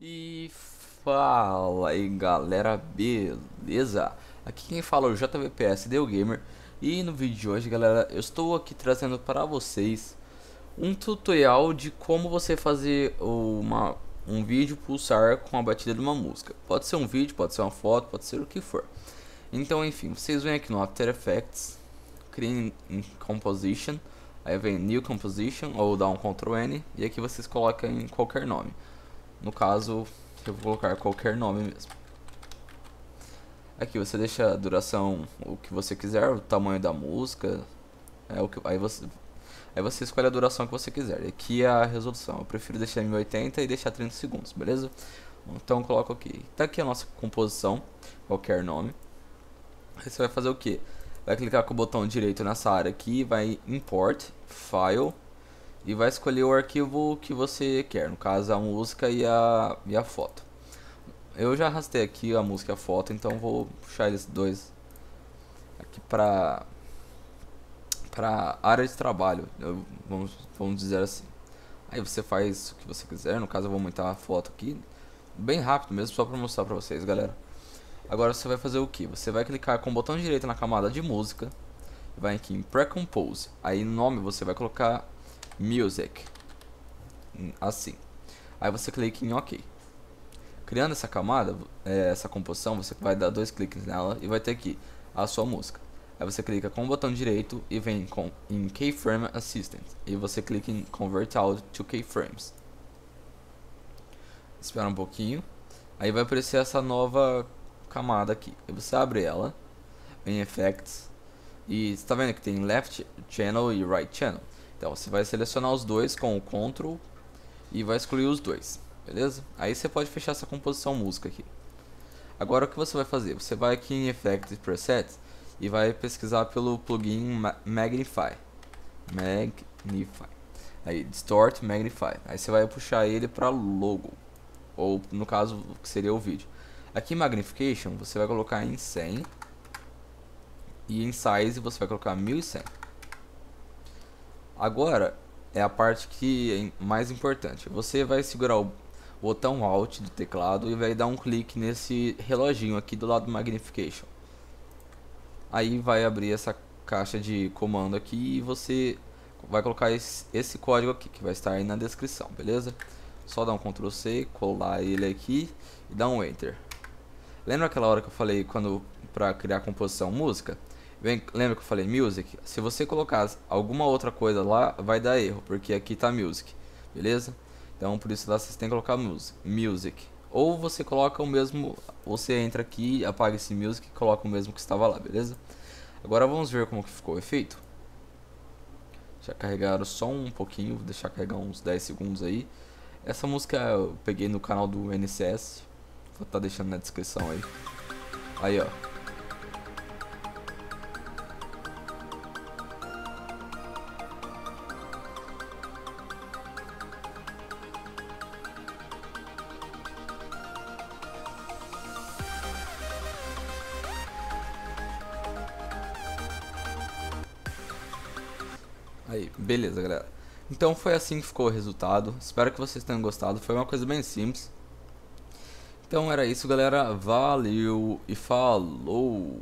E fala aí galera, beleza? Aqui quem fala é o JVPS Deu Gamer. E no vídeo de hoje galera eu estou aqui trazendo para vocês um tutorial de como você fazer uma, um vídeo pulsar com a batida de uma música. Pode ser um vídeo, pode ser uma foto, pode ser o que for Então enfim, vocês vêm aqui no After Effects, criem em Composition Aí vem New Composition ou dá um Ctrl N e aqui vocês colocam em qualquer nome no caso, eu vou colocar qualquer nome mesmo. Aqui você deixa a duração o que você quiser, o tamanho da música. É o que aí você aí você escolhe a duração que você quiser. Aqui é a resolução. Eu prefiro deixar em 1080 e deixar 30 segundos, beleza? Então coloco aqui. Tá aqui a nossa composição, qualquer nome. Você vai fazer o que? Vai clicar com o botão direito nessa área aqui, vai import file e vai escolher o arquivo que você quer, no caso a música e a, e a foto. Eu já arrastei aqui a música e a foto, então vou puxar eles dois aqui para para área de trabalho, eu, vamos, vamos dizer assim. Aí você faz o que você quiser, no caso eu vou aumentar a foto aqui, bem rápido mesmo, só para mostrar para vocês, galera. Agora você vai fazer o que? Você vai clicar com o botão direito na camada de música, vai aqui em Pre-Compose, aí no nome você vai colocar Music. Assim. Aí você clica em OK. Criando essa camada, é, essa composição, você vai dar dois cliques nela e vai ter aqui a sua música. Aí você clica com o botão direito e vem com, em Keyframe Assistant. E você clica em Convert Out to Keyframes. Espera um pouquinho. Aí vai aparecer essa nova camada aqui. E você abre ela, em Effects. E está vendo que tem Left Channel e Right Channel. Então você vai selecionar os dois com o Ctrl e vai excluir os dois, beleza? Aí você pode fechar essa composição música aqui. Agora o que você vai fazer? Você vai aqui em Effects Presets e vai pesquisar pelo plugin Ma Magnify. Magnify. Aí Distort Magnify. Aí você vai puxar ele para logo ou no caso que seria o vídeo. Aqui em Magnification você vai colocar em 100 e em Size você vai colocar 1100. Agora é a parte que é mais importante. Você vai segurar o botão Alt do teclado e vai dar um clique nesse reloginho aqui do lado do Magnification. Aí vai abrir essa caixa de comando aqui e você vai colocar esse, código aqui que vai estar aí na descrição, beleza? Só dar um Ctrl C, colar ele aqui e dar um Enter. Lembra aquela hora que eu falei quando para criar composição música? Vem, lembra que eu falei music? Se você colocar alguma outra coisa lá, vai dar erro, porque aqui tá music, beleza? Então por isso lá você tem que colocar music, music. Ou você coloca o mesmo, você entra aqui, apaga esse music e coloca o mesmo que estava lá, beleza? Agora vamos ver como que ficou o efeito. Já carregaram só um pouquinho, vou deixar carregar uns 10 segundos aí. Essa música eu peguei no canal do NCS, vou estar tá deixando na descrição aí. Aí ó, Aí, beleza, galera. Então foi assim que ficou o resultado. Espero que vocês tenham gostado. Foi uma coisa bem simples. Então era isso, galera. Valeu e falou!